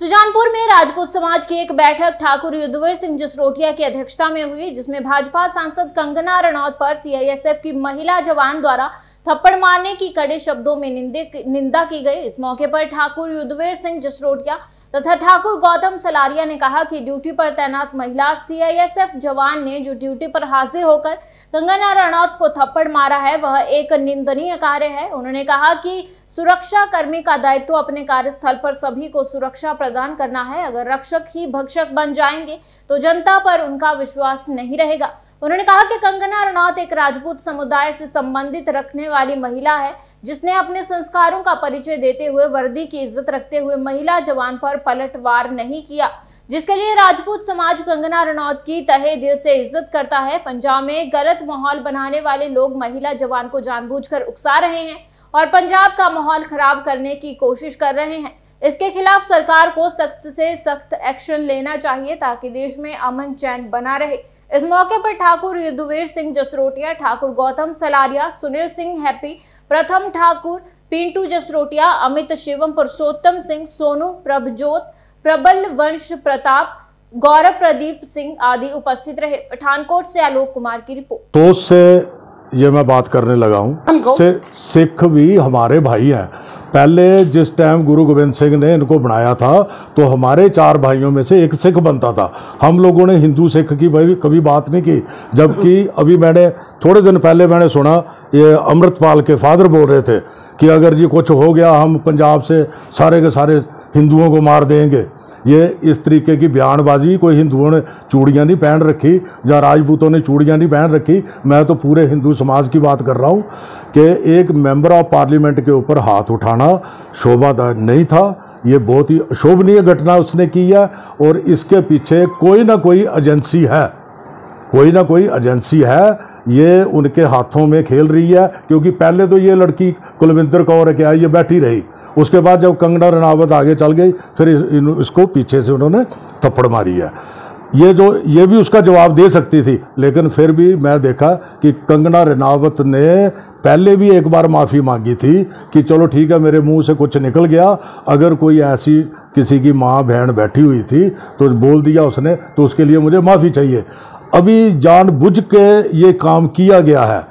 सुजानपुर में राजपूत समाज की एक बैठक ठाकुर युद्धवीर सिंह जसरोटिया की अध्यक्षता में हुई, जिसमें भाजपा सांसद कंगना रनौत पर सीआईएसएफ की महिला जवान द्वारा थप्पड़ मारने की कड़े शब्दों में निंदा की गई। इस मौके पर ठाकुर युद्धवीर सिंह जसरोटिया तथा ठाकुर गौतम सलारिया ने कहा कि ड्यूटी पर तैनात महिला सीआईएसएफ जवान ने जो ड्यूटी पर हाजिर होकर कंगना रनौत को थप्पड़ मारा है, वह एक निंदनीय कार्य है। उन्होंने कहा कि सुरक्षा कर्मी का दायित्व अपने कार्यस्थल पर सभी को सुरक्षा प्रदान करना है। अगर रक्षक ही भक्षक बन जाएँगे तो जनता पर उनका विश्वास नहीं रहेगा। उन्होंने कहा कि कंगना रनौत एक राजपूत समुदाय से संबंधित रखने वाली महिला है, जिसने अपने संस्कारों का परिचय देते हुए वर्दी की इज़्ज़त रखते हुए महिला जवान पर पलटवार नहीं किया, जिसके लिए राजपूत समाज कंगना रनौत की तहे दिल से इज़्ज़त करता है। पंजाब में गलत माहौल बनाने वाले लोग महिला जवान को जानबूझकर उकसा रहे हैं और पंजाब का माहौल खराब करने की कोशिश कर रहे हैं। इसके खिलाफ सरकार को सख्त से सख्त एक्शन लेना चाहिए, ताकि देश में अमन चैन बना रहे। इस मौके पर ठाकुर युद्धवीर सिंह जसरोटिया ठाकुर गौतम सलारिया सुनील सिंह हैप्पी प्रथम ठाकुर पिंटू जसरोटिया अमित शिवम पुरुषोत्तम सिंह सोनू प्रभजोत प्रबल वंश प्रताप गौरव प्रदीप सिंह आदि उपस्थित रहे। पठानकोट से आलोक कुमार की रिपोर्ट। तो से ये मैं बात करने लगा हूँ। सिख भी हमारे भाई हैं। पहले जिस टाइम गुरु गोविंद सिंह ने इनको बनाया था तो हमारे चार भाइयों में से एक सिख बनता था। हम लोगों ने हिंदू सिख की भाई कभी बात नहीं की, जबकि अभी मैंने, थोड़े दिन पहले मैंने सुना, ये अमृतपाल के फादर बोल रहे थे कि अगर जी कुछ हो गया, हम पंजाब से सारे के सारे हिंदुओं को मार देंगे। ये इस तरीके की बयानबाजी, कोई हिंदुओं ने चूड़ियाँ नहीं पहन रखी या राजपूतों ने चूड़ियाँ नहीं पहन रखी, मैं तो पूरे हिंदू समाज की बात कर रहा हूँ कि एक मेंबर ऑफ़ पार्लियामेंट के ऊपर हाथ उठाना शोभा नहीं था। ये बहुत ही अशोभनीय घटना उसने की है और इसके पीछे कोई ना कोई एजेंसी है। कोई ना कोई एजेंसी है ये उनके हाथों में खेल रही है क्योंकि पहले तो ये लड़की कुलविंदर कौर क्या ये बैठी रही। उसके बाद जब कंगना रनावत आगे चल गई फिर इस, इसको पीछे से उन्होंने थप्पड़ मारी है। ये जो ये भी उसका जवाब दे सकती थी लेकिन फिर भी मैं देखा कि कंगना रनावत ने पहले भी एक बार माफ़ी मांगी थी कि चलो ठीक है मेरे मुँह से कुछ निकल गया अगर कोई ऐसी किसी की माँ बहन बैठी हुई थी तो बोल दिया उसने तो उसके लिए मुझे माफ़ी चाहिए। अभी जानबूझ के ये काम किया गया है।